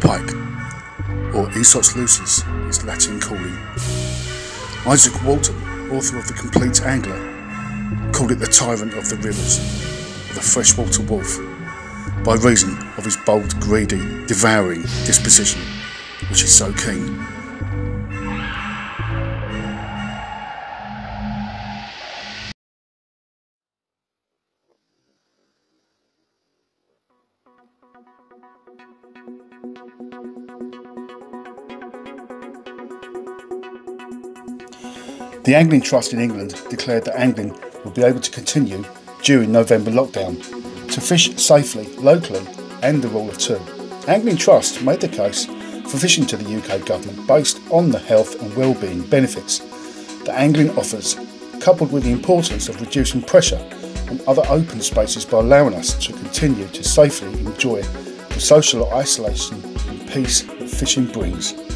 pike, or Esox lucius is Latin calling. Izaak Walton, author of The Compleat Angler, called it the tyrant of the rivers, or the freshwater wolf, by reason of his bold, greedy, devouring disposition, which is so keen. The Angling Trust in England declared that angling will be able to continue during November lockdown to fish safely locally and the rule of two. Angling Trust made the case for fishing to the UK government based on the health and well-being benefits that angling offers, coupled with the importance of reducing pressure on other open spaces by allowing us to continue to safely enjoy the social isolation and peace that fishing brings.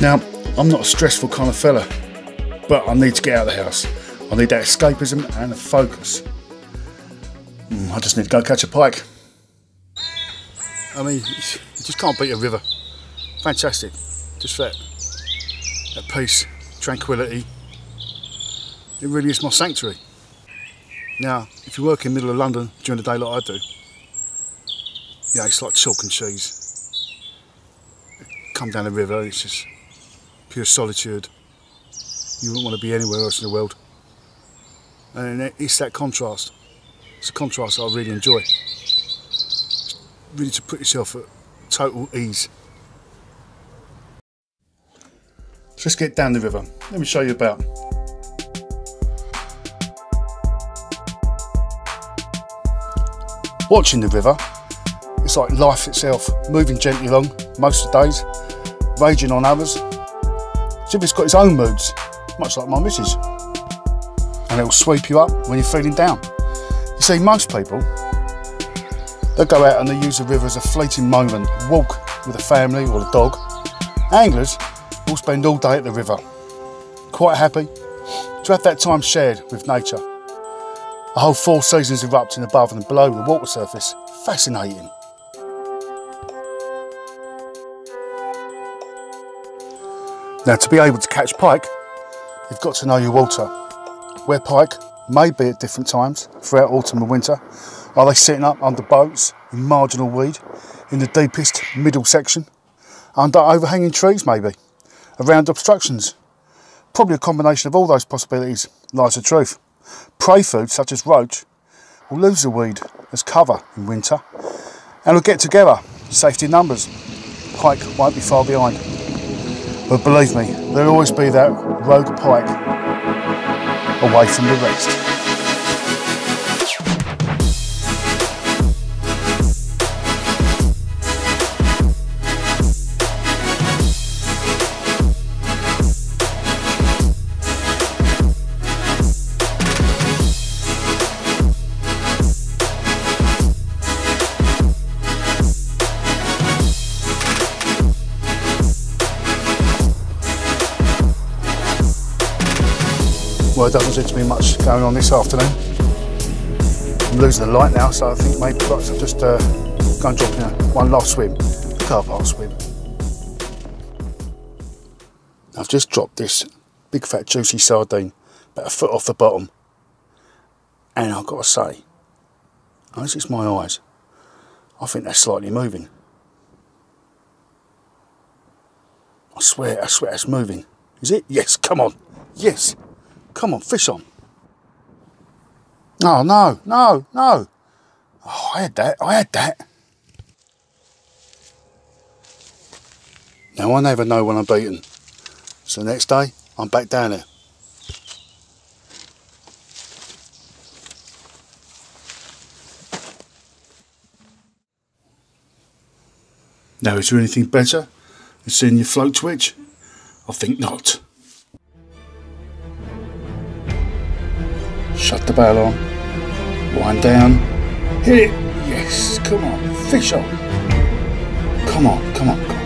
Now, I'm not a stressful kind of fella, but I need to get out of the house. I need that escapism and focus. Mm, I just need to go catch a pike. I mean, you just can't beat a river. Fantastic. Just that, that peace, tranquility. It really is my sanctuary. Now, if you work in the middle of London during the day like I do, yeah, it's like chalk and cheese. Come down the river, it's just pure solitude. You wouldn't want to be anywhere else in the world. And it's that contrast. It's a contrast I really enjoy. Really to put yourself at total ease. So let's get down the river. Let me show you about. Watching the river, it's like life itself, moving gently along most of the days, raging on others, it's got its own moods, much like my missus. And it'll sweep you up when you're feeling down. You see, most people, they go out and they use the river as a fleeting moment, walk with a family or a dog. Anglers will spend all day at the river, quite happy to have that time shared with nature. A whole four seasons erupting above and below the water surface. Fascinating. Now to be able to catch pike, you've got to know your water. Where pike may be at different times throughout autumn and winter. Are they sitting up under boats in marginal weed, in the deepest middle section, under overhanging trees maybe, around obstructions? Probably a combination of all those possibilities lies the truth. Prey food such as roach will lose the weed as cover in winter and will get together, safety numbers. Pike won't be far behind. But believe me, there'll always be that rogue pike away from the rest. Well, it doesn't seem to be much going on this afternoon. I'm losing the light now, so I think maybe I'll just uh, go and drop in one last swim, car park swim. I've just dropped this big fat juicy sardine about a foot off the bottom. And I've got to say, unless it's my eyes, I think they're slightly moving. I swear, I swear it's moving. Is it? Yes, come on. Yes. Come on, fish on. Oh, no, no, no. Oh, I had that, I had that. Now, I never know when I'm beaten. So next day, I'm back down there. Now, is there anything better than seeing your float twitch? I think not. Shut the bell on. Wind down. Hit it. Yes. Come on. Fish on. Come on. Come on. Come on.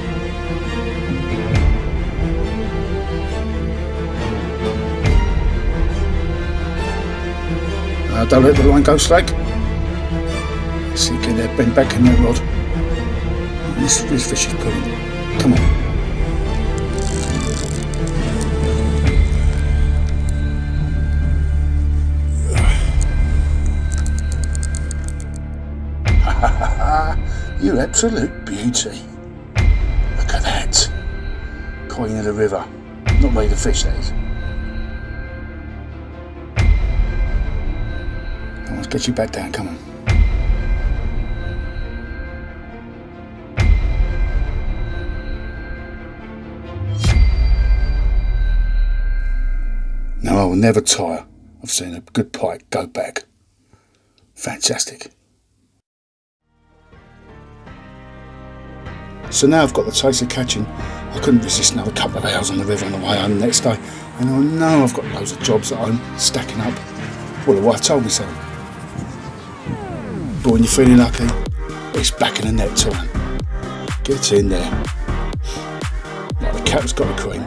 Uh, don't let the line go slack. See, get that bend back in that rod. This, this fish is pulling. Come on. You absolute beauty. Look at that. Queen of the river. Not made of fish, that is. Let's get you back down, come on. I will never tire of seeing a good pike go back. Fantastic. So now I've got the taste of catching. I couldn't resist another couple of hours on the river on the way home the next day. And I know I've got loads of jobs at home stacking up. Well, the wife told me so. But when you're feeling lucky, it's back in the net time. Get in there. Like the cat's got a cream.